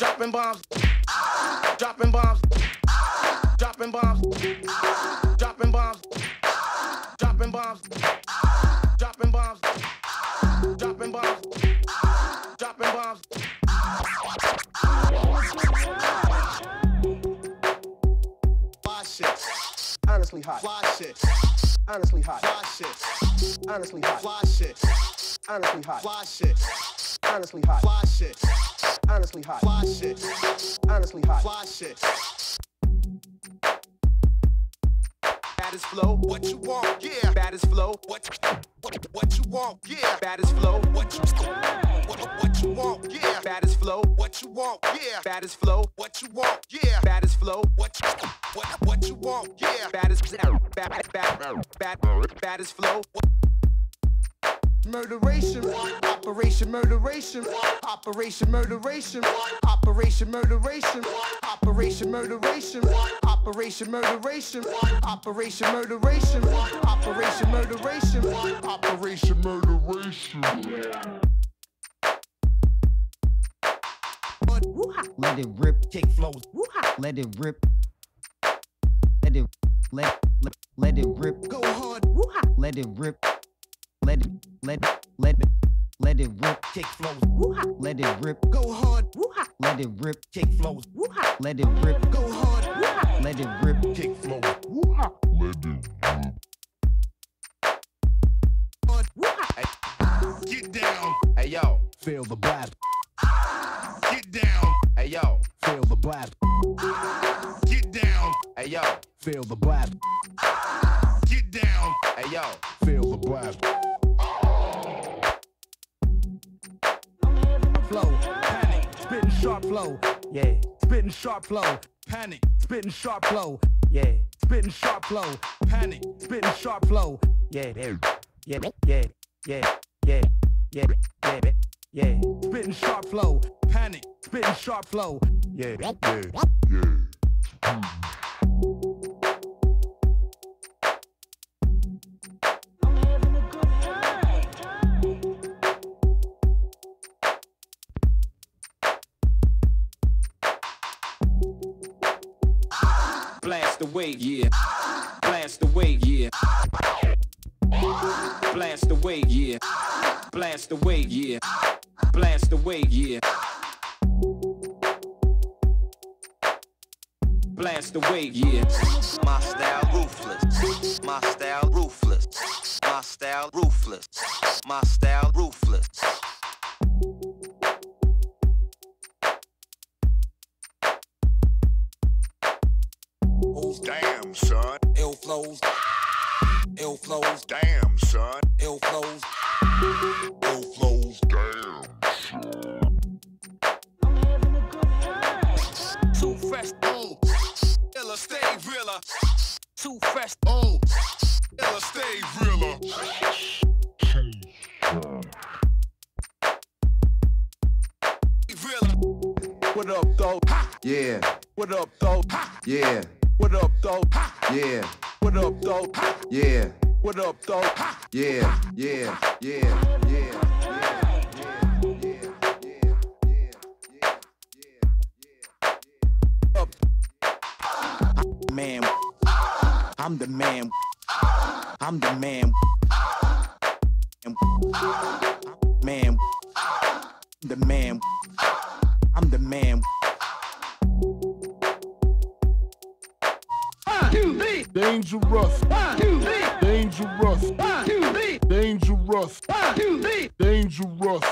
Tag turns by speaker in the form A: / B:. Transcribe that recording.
A: dropping bombs, dropping bombs, dropping bombs, dropping bombs, dropping bombs, dropping bombs, dropping bombs, dropping bombs.
B: Fly shit,
C: Honestly hot.
B: fly shit,
C: Honestly hot.
B: fly shit,
C: Honestly hot.
B: fly shit,
C: Honestly hot.
B: fly shit,
C: Honestly hot.
B: fly shit,
C: Honestly hot.
B: fly shit,
C: Honestly hot.
B: fly shit.
D: Baddest flow, what you want? Yeah. Baddest flow, what what, what you want? Yeah. Baddest flow, what you what, what you want? Yeah. Baddest flow, what you want? Yeah. Baddest flow, what you want? Yeah. Baddest flow, what you what what you want? Yeah. Baddest bad bad bad bad baddest flow.
B: Murderation, Operation Murderation, Operation Murderation, Operation Murderation, Operation Murderation, Operation Murderation, Operation Murderation, Operation Murderation, Operation Murderation.
E: Let it rip, kick flows. Let it rip. Let it let let, let it rip.
B: Go hard,
E: Let it rip. Let it let it let it let it rip, kick flows. Woo-ha. Let it rip.
B: go hard, Woo-ha.
E: Let it rip, kick flows. Woo-ha. Let it rip.
B: go hard. Woo-ha.
E: Let it rip, kick flows.
F: Get down,
D: Hey yo,
F: feel the blast. Get down,
D: hey yo,
F: feel the blast. Get down,
D: hey yo,
F: feel the blast. Get down,
D: hey yo.
F: feel the blast.
G: sharp flow. Yeah. Spitting sharp flow. Panic. Spitting sharp flow. Yeah. Spitting sharp flow. Panic. Spitting sharp flow. Yeah. There. Yeah. Yeah. Yeah. Yeah. Yeah. Yeah. Yeah. Spitting sharp flow. Panic. Spitting sharp flow. Yeah. Yeah. Yeah. yeah.
H: Blast away, yeah. Blast away, yeah. Blast away, yeah. Blast away, yeah. Blast away, yeah. Blast away, yeah.
I: My style ruthless. My style ruthless. My style ruthless. My style ruthless.
F: Damn, son.
D: Ill flows, ill flows,
F: Damn, son.
D: ill flows.
F: Ill flows. Damn.
D: Too fresh, oh. Illa stay realer. Too fresh, oh.
F: Illa stay realer.
D: Realer.
B: What up, though?
C: Yeah.
B: What up, though?
C: Yeah.
B: What up, though?
C: Yeah.
B: What up, though?
C: Yeah.
B: What up, though?
C: Yeah. Yeah. Yeah. Yeah. Yeah. Yeah. Yeah.
G: Man. I'm the man. I'm the man. Man. The man. I'm the man. One, two, three.
F: Dangerous. One, two, three. Dangerous. One, two, three. Dangerous. One, two, three. Dangerous.